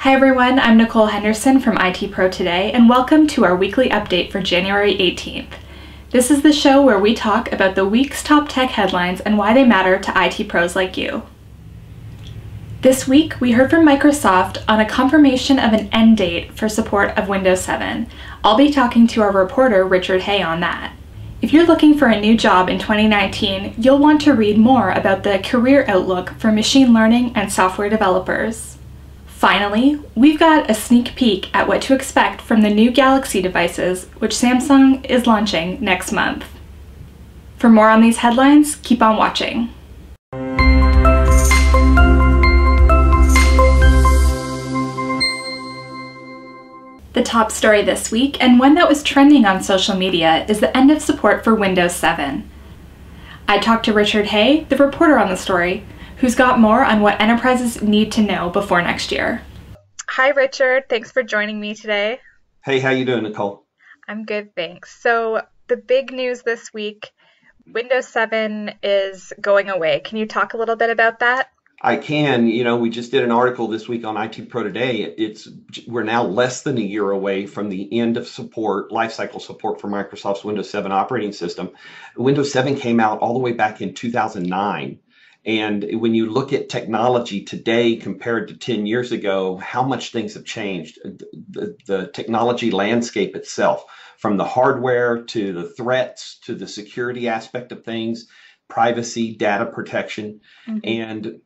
Hi everyone, I'm Nicole Henderson from IT Pro Today, and welcome to our weekly update for January 18th. This is the show where we talk about the week's top tech headlines and why they matter to IT pros like you. This week, we heard from Microsoft on a confirmation of an end date for support of Windows 7. I'll be talking to our reporter, Richard Hay, on that. If you're looking for a new job in 2019, you'll want to read more about the career outlook for machine learning and software developers. Finally, we've got a sneak peek at what to expect from the new Galaxy devices, which Samsung is launching next month. For more on these headlines, keep on watching. The top story this week, and one that was trending on social media, is the end of support for Windows 7. I talked to Richard Hay, the reporter on the story, who's got more on what enterprises need to know before next year. Hi, Richard. Thanks for joining me today. Hey, how you doing, Nicole? I'm good, thanks. So the big news this week, Windows 7 is going away. Can you talk a little bit about that? I can. You know, we just did an article this week on IT Pro Today. It's we're now less than a year away from the end of support, lifecycle support for Microsoft's Windows 7 operating system. Windows 7 came out all the way back in 2009. And when you look at technology today compared to 10 years ago, how much things have changed. The, the, technology landscape itself, from the hardware to the threats to the security aspect of things, privacy, data protection. Mm-hmm. And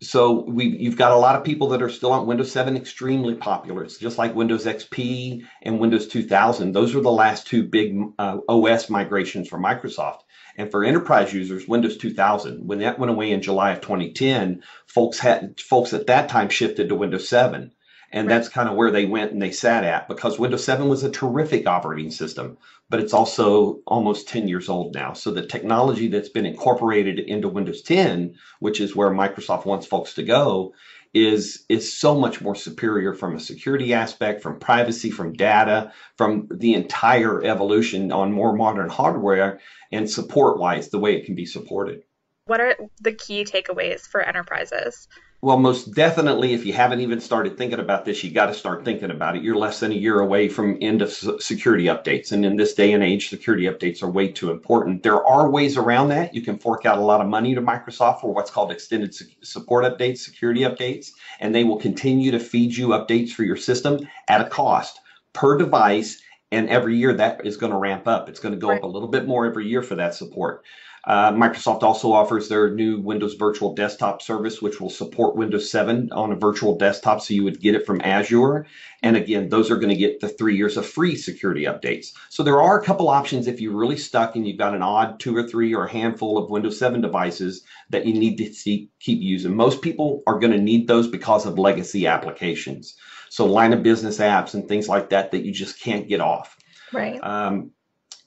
so we you've got a lot of people that are still on Windows 7 extremely popular. It's just like Windows XP and Windows 2000. Those are the last two big uh, OS migrations for Microsoft. And for enterprise users, Windows 2000, when that went away in July of 2010, folks had folks at that time shifted to Windows 7. And right. that's kind of where they went and they sat at because Windows 7 was a terrific operating system, but it's also almost 10 years old now. So the technology that's been incorporated into Windows 10, which is where Microsoft wants folks to go, is is so much more superior from a security aspect, from privacy, from data, from the entire evolution on more modern hardware and support wise, the way it can be supported. What are the key takeaways for enterprises? Well, most definitely, if you haven't even started thinking about this, you got to start thinking about it. You're less than a year away from end of security updates. And in this day and age, security updates are way too important. There are ways around that. You can fork out a lot of money to Microsoft for what's called extended support updates, security updates, and they will continue to feed you updates for your system at a cost per device. And every year that is going to ramp up. It's going to go right. up a little bit more every year for that support. Uh, Microsoft also offers their new Windows Virtual Desktop service, which will support Windows 7 on a virtual desktop, so you would get it from Azure. And again, those are going to get the three years of free security updates. So there are a couple options if you're really stuck and you've got an odd two or three or a handful of Windows 7 devices that you need to see, keep using. Most people are going to need those because of legacy applications. So line of business apps and things like that that you just can't get off. Right. Um,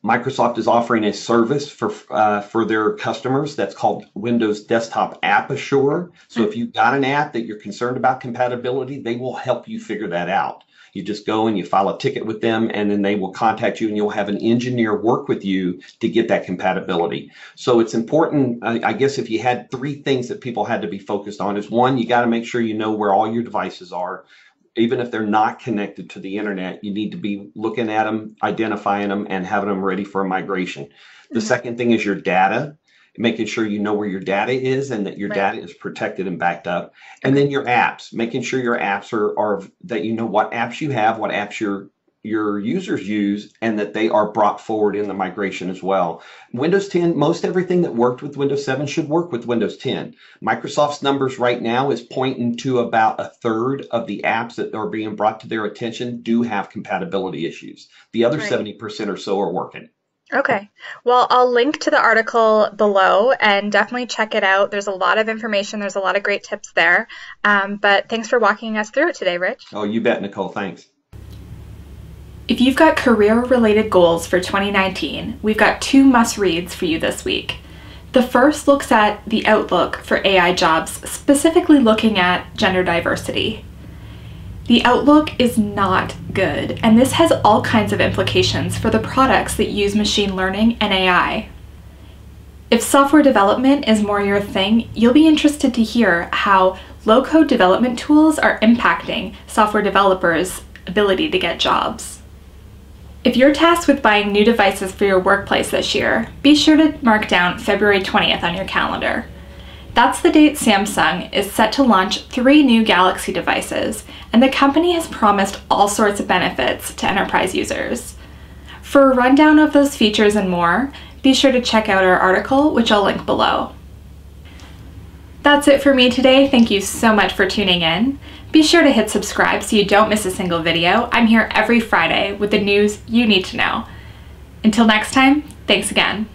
Microsoft is offering a service for uh, for their customers that's called Windows Desktop App Assure. So if you've got an app that you're concerned about compatibility, they will help you figure that out. You just go and you file a ticket with them, and then they will contact you, and you'll have an engineer work with you to get that compatibility. So it's important. I guess if you had three things that people had to be focused on, is one, you got to make sure you know where all your devices are even if they're not connected to the internet, you need to be looking at them, identifying them, and having them ready for a migration. The mm-hmm. second thing is your data, making sure you know where your data is and that your right. data is protected and backed up. And then your apps, making sure your apps are, are that you know what apps you have, what apps you're your users use and that they are brought forward in the migration as well. Windows 10, most everything that worked with Windows 7 should work with Windows 10. Microsoft's numbers right now is pointing to about a third of the apps that are being brought to their attention do have compatibility issues. The other right. 70% or so are working. Okay. Well, I'll link to the article below and definitely check it out. There's a lot of information, there's a lot of great tips there. Um, but thanks for walking us through it today, Rich. Oh, you bet, Nicole. Thanks. If you've got career related goals for 2019, we've got two must reads for you this week. The first looks at the outlook for AI jobs, specifically looking at gender diversity. The outlook is not good, and this has all kinds of implications for the products that use machine learning and AI. If software development is more your thing, you'll be interested to hear how low code development tools are impacting software developers' ability to get jobs. If you're tasked with buying new devices for your workplace this year, be sure to mark down February 20th on your calendar. That's the date Samsung is set to launch three new Galaxy devices, and the company has promised all sorts of benefits to enterprise users. For a rundown of those features and more, be sure to check out our article, which I'll link below. That's it for me today. Thank you so much for tuning in. Be sure to hit subscribe so you don't miss a single video. I'm here every Friday with the news you need to know. Until next time, thanks again.